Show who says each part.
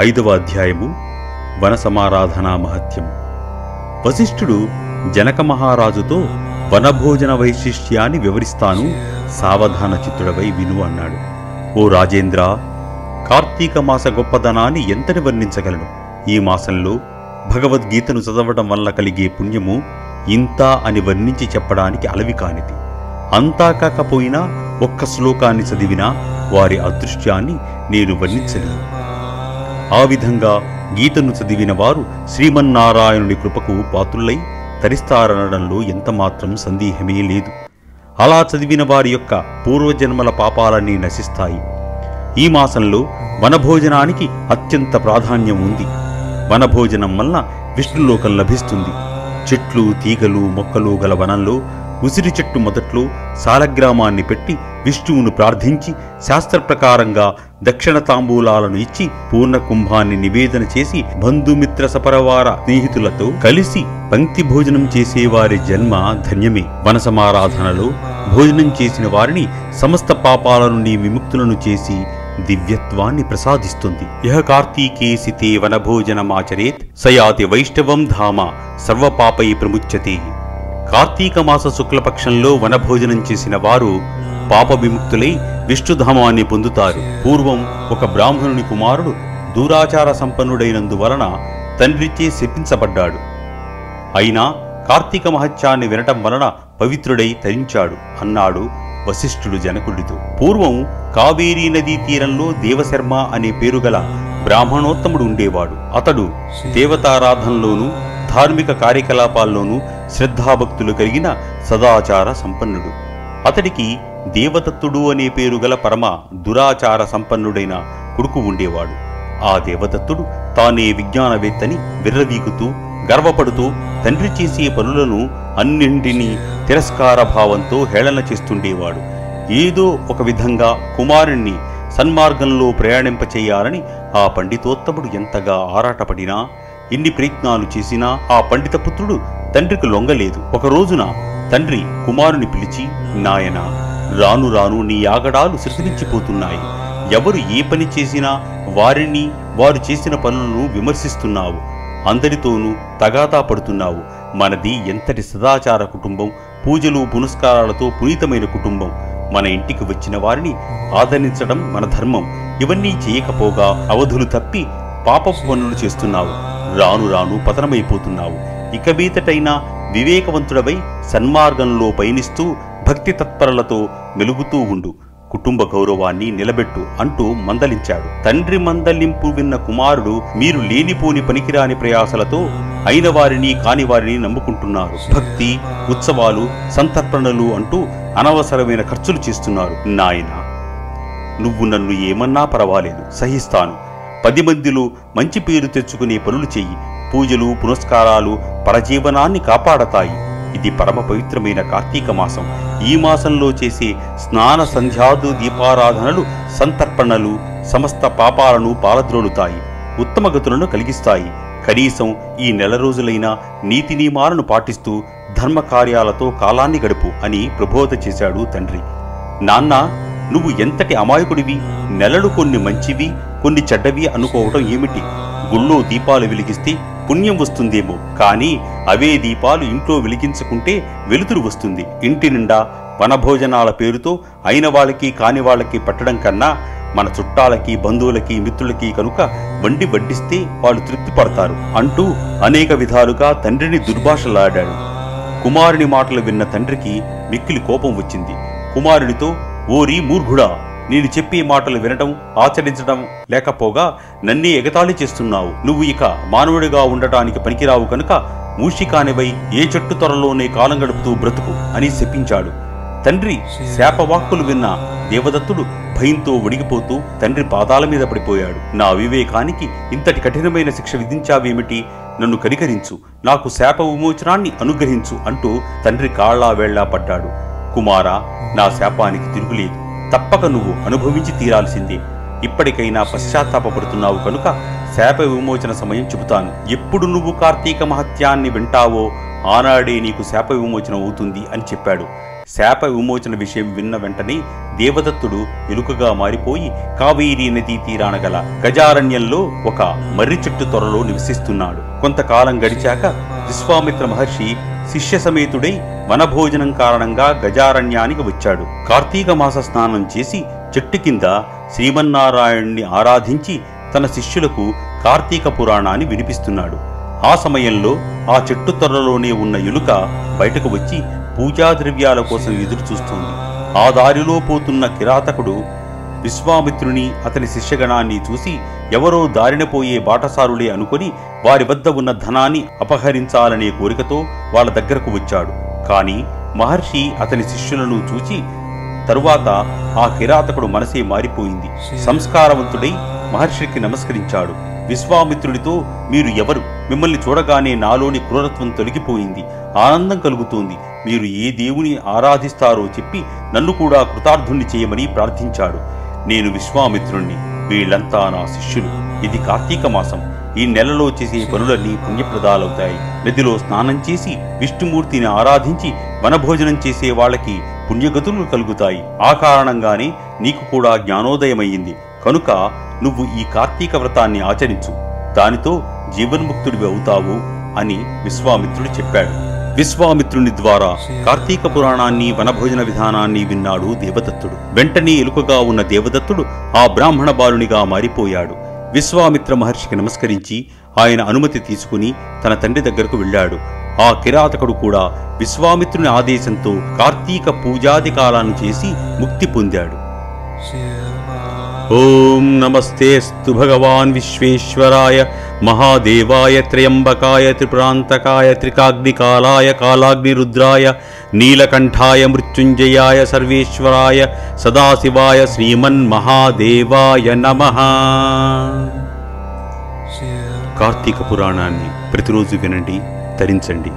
Speaker 1: ఐదవ అధ్యాయము వన సమారాధనా మహత్యం వశిష్ఠుడు జనక మహారాజుతో వనభోజన వైశిష్ట్యాన్ని వివరిస్తాను సావధాన చిత్తుడవై విను అన్నాడు. ఓ రాజేంద్ర కార్తీక మాస గొప్పదనాన్ని ఎంతని వర్ణించగలను? ఈ మాసంలో భగవద్గీతను చదవడం వల్ల కలిగే పుణ్యము ఇంత అని వర్ణించి చెప్పడానికి అలవి కానిది. అంతా కాకపోయినా ఒక్క శ్లోకాన్ని చదివినా వారి అదృష్ట్యాన్ని నేను వర్ణించలేను. ఆ విధంగా గీతను చదివిన వారు శ్రీమన్నారాయణుని కృపకు పాత్రులై తరిస్తారనడంలో ఎంతమాత్రం సందేహమే లేదు. అలా చదివిన వారి యొక్క పూర్వజన్మల పాపాలన్నీ నశిస్తాయి. ఈ మాసంలో వనభోజనానికి అత్యంత ప్రాధాన్యం ఉంది. వనభోజనం వల్ల విష్ణులోకం లభిస్తుంది. చెట్లు తీగలు మొక్కలు గల వనంలో ఉసిరి చెట్టు మొదట్లో సాలగ్రామాన్ని పెట్టి విష్ణువును ప్రార్థించి శాస్త్ర ప్రకారంగా దక్షిణ తాంబూలాలను ఇచ్చి పూర్ణ కుంభాన్ని నివేదన చేసి బంధుమిత్ర సపరవార స్నేహితులతో కలిసి పంక్తి భోజనం చేసేవారి జన్మ ధన్యమే. వనసమారాధనలో భోజనం చేసిన వారిని సమస్త పాపాల నుండి విముక్తులను చేసి దివ్యత్వాన్ని ప్రసాదిస్తుంది. యహ కార్తీకేసితే వనభోజనమాచరేత్ సయాతి వైష్ణవం ధామ సర్వపాపై ప్రముచ్యతే. కార్తీక మాస శుక్లపక్షంలో వనభోజనం చేసిన వారు పాప విముక్తులై విష్ణుధామాన్ని పొందుతారు. పూర్వం ఒక బ్రాహ్మణుని కుమారుడు దూరాచార సంపన్నుడైనందువలన తండ్రిచే శపించబడ్డాడు. అయినా కార్తీక మహత్యాన్ని వినటం వలన పవిత్రుడై తరించాడు అన్నాడు వశిష్ఠుడు జనకుడితో. పూర్వం కావేరీ నదీ తీరంలో దేవశర్మ అనే పేరుగల బ్రాహ్మణోత్తముడు ఉండేవాడు. అతడు దేవతారాధనలోనూ ధార్మిక కార్యకలాపాల్లోనూ శ్రద్ధాభక్తులు కలిగిన సదాచార సంపన్నుడు. అతడికి దేవదత్తుడు అనే పేరు గల పరమ దురాచార సంపన్నుడైన కొడుకు ఉండేవాడు. ఆ దేవదత్తుడు తానే విజ్ఞానవేత్తని విర్రవీగుతూ గర్వపడుతూ తండ్రి చేసే పనులను అన్నింటినీ తిరస్కార భావంతో హేళన చేస్తుండేవాడు. ఏదో ఒక విధంగా కుమారుణ్ణి సన్మార్గంలో ప్రయాణింపచేయాలని ఆ పండితోత్తముడు ఎంతగా ఆరాటపడినా ఎన్ని ప్రయత్నాలు చేసినా ఆ పండిత పుత్రుడు తండ్రికి లొంగలేదు. ఒక రోజున తండ్రి కుమారుని పిలిచి నాయన రాను రాను నీ యాగడాలు శృతించిపోతున్నాయి ఎవరు ఏ పని చేసినా వారిని వారు చేసిన పనులను విమర్శిస్తున్నావు. అందరితోనూ తగాదా పడుతున్నావు. మనది ఎంతటి సదాచార కుటుంబం పూజలు పునస్కారాలతో పునీతమైన కుటుంబం. మన ఇంటికి వచ్చిన వారిని ఆదరించడం మన ధర్మం. ఇవన్నీ చేయకపోగా అవధులు తప్పి పాపపు పనులు చేస్తున్నావు. రాను రాను పతనమైపోతున్నావు. ఇక మీదటైనా వివేకవంతుడవై సన్మార్గంలో పయనిస్తూ భక్తి తత్పరలతో మెలుగుతూ ఉండు. కుటుంబ గౌరవాన్ని నిలబెట్టు అంటూ మందలించాడు. తండ్రి మందలింపు విన్న కుమారుడు మీరు లేనిపోని పనికిరాని ప్రయాసలతో అయిన వారిని కాని వారిని నమ్ముకుంటున్నారు. భక్తి ఉత్సవాలు సంతర్పణలు అంటూ అనవసరమైన ఖర్చులు చేస్తున్నారు. నాయన నువ్వు నన్ను ఏమన్నా పర్వాలేదు. సహిస్తాను. పది మందిలో మంచి పేరు తెచ్చుకునే పనులు చెయ్యి పూజలు పునస్కారాలు పరజీవనాన్ని కాపాడతాయి. ఇది పరమ పవిత్రమైన కార్తీక మాసం. ఈ మాసంలో చేసే స్నాన సంధ్యాదు దీపారాధనలు సంతర్పణలు సమస్త పాపాలను పాలద్రోలుతాయి. ఉత్తమ గతులను కలిగిస్తాయి. కనీసం ఈ నెల రోజులైనా నీతి నియమాలను పాటిస్తూ ధర్మ కార్యాలతో కాలాన్ని గడుపు అని ప్రబోధ చేశాడు తండ్రి. నాన్న నువ్వు ఎంతటి అమాయకుడివి? నెలలు కొన్ని మంచివి కొన్ని చెడ్డవి అనుకోవటం ఏమిటి? గుళ్ళో దీపాలు వెలిగిస్తే పుణ్యం వస్తుందేమో. కానీ అవే దీపాలు ఇంట్లో వెలిగించుకుంటే వెలుతురు వస్తుంది. ఇంటి నిండా వనభోజనాల పేరుతో అయిన వాళ్ళకి కాని వాళ్ళకి పట్టడం కన్నా మన చుట్టాలకి బంధువులకి మిత్రులకి కనుక వండి వడ్డిస్తే వాళ్ళు తృప్తి పడతారు అంటూ అనేక విధాలుగా తండ్రిని దుర్భాషలాడాడు. కుమారుని మాటలు విన్న తండ్రికి మిక్కిలి కోపం వచ్చింది. కుమారునితో ఓరి మూర్ఘుడా నేను చెప్పే మాటలు వినటం ఆచరించడం లేకపోగా నన్నే ఎగతాళి చేస్తున్నావు. నువ్వు ఇక మానవుడిగా ఉండటానికి పనికిరావు కనుక మూషికానివై ఏ చెట్టు త్వరలోనే కాలం గడుపుతూ బ్రతుకు అని శపించాడు. తండ్రి శాపవాక్కులు విన్న దేవదత్తుడు భయంతో ఒడిగిపోతూ తండ్రి పాదాల మీద పడిపోయాడు. నా వివేకానికి ఇంతటి కఠినమైన శిక్ష విధించావేమిటి? నన్ను కనికరించు. నాకు శాప విమోచనాన్ని అనుగ్రహించు అంటూ తండ్రి కాళ్ళా వేళ్ళా పడ్డాడు కుమారా నా శాపానికి తిరుగులేదు. తప్పక నువ్వు అనుభవించి తీరాల్సిందే. ఇప్పటికైనా పశ్చాత్తాపడుతున్నావు కనుక శాప విమోచన సమయం చెబుతాను. ఎప్పుడు నువ్వు కార్తీక మహత్యాన్ని వింటావో ఆనాడే నీకు శాప విమోచన అవుతుంది అని చెప్పాడు. శాప విమోచన విషయం విన్న వెంటనే దేవదత్తుడు ఎలుకగా మారిపోయి కావేరీ నదీ తీరాన గల గజారణ్యంలో ఒక మర్రి చెట్టు త్వరలో నివసిస్తున్నాడు. కొంతకాలం గడిచాక విశ్వామిత్ర మహర్షి శిష్య సమేతుడై వనభోజనం కారణంగా గజారణ్యానికి వచ్చాడు. కార్తీక మాస స్నానం చేసి చెట్టు కింద శ్రీమన్నారాయణ్ణి ఆరాధించి తన శిష్యులకు కార్తీక పురాణాన్ని వినిపిస్తున్నాడు. ఆ సమయంలో ఆ చెట్టు త్వరలోనే ఉన్న ఎలుక బయటకు వచ్చి పూజా ద్రవ్యాల కోసం ఎదురుచూస్తోంది. ఆ దారిలో పోతున్న కిరాతకుడు విశ్వామిత్రుని అతని శిష్యగణాన్ని చూసి ఎవరో దారినపోయే బాటసారులే అనుకొని వారి వద్ద ఉన్న ధనాన్ని అపహరించాలనే కోరికతో వాళ్ళ దగ్గరకు వచ్చాడు. కాని మహర్షి అతని శిష్యులను చూచి తరువాత ఆ కిరాతకుడు మనసే మారిపోయింది. సంస్కారవంతుడై మహర్షికి నమస్కరించాడు. విశ్వామిత్రుడితో మీరు ఎవరు? మిమ్మల్ని చూడగానే నాలోని క్రూరత్వం తొలగిపోయింది. ఆనందం కలుగుతోంది. మీరు ఏ దేవుని ఆరాధిస్తారో చెప్పి నన్ను కూడా కృతార్థుణ్ణి చేయమని ప్రార్థించాడు. నేను విశ్వామిత్రుణ్ణి వీళ్ళంతా నా శిష్యులు. ఇది కార్తీక మాసం. ఈ నెలలో చేసే పనులన్నీ పుణ్యప్రదాలవుతాయి. నదిలో స్నానం చేసి విష్ణుమూర్తిని ఆరాధించి వనభోజనం చేసే వాళ్ళకి పుణ్యగతులు కలుగుతాయి. ఆ కారణంగానే నీకు కూడా జ్ఞానోదయమయ్యింది. కనుక నువ్వు ఈ కార్తీక వ్రతాన్ని ఆచరించు. దానితో జీవన్ముక్తుడివి అవుతావు అని విశ్వామిత్రుడు చెప్పాడు. విశ్వామిత్రుని ద్వారా కార్తీక పురాణాన్ని వనభోజన విధానాన్ని విన్నాడు దేవదత్తుడు. వెంటనే ఎలుకగా ఉన్న దేవదత్తుడు ఆ బ్రాహ్మణ బాలునిగా మారిపోయాడు. విశ్వామిత్ర మహర్షికి నమస్కరించి ఆయన అనుమతి తీసుకుని తన తండ్రి దగ్గరకు వెళ్ళాడు. ఆ కిరాతకుడు కూడా విశ్వామిత్రుని ఆదేశంతో కార్తీక పూజాది కాలాన్ని చేసి ముక్తి పొందాడు. ఓం నమస్తేస్తు భగవాన్ విశ్వేశ్వరాయ మహాదేవాయ త్రయంబకాయ త్రిపురాంతకాయ త్రికాగ్నికాలాయ కాలాగ్నిరుద్రాయ నీలకంఠాయ మృత్యుంజయాయ సర్వేశ్వరాయ సదాశివాయ శ్రీమన్మహాదేవాయ నమః. కార్తీక పురాణాన్ని ప్రతిరోజు వినండి తరించండి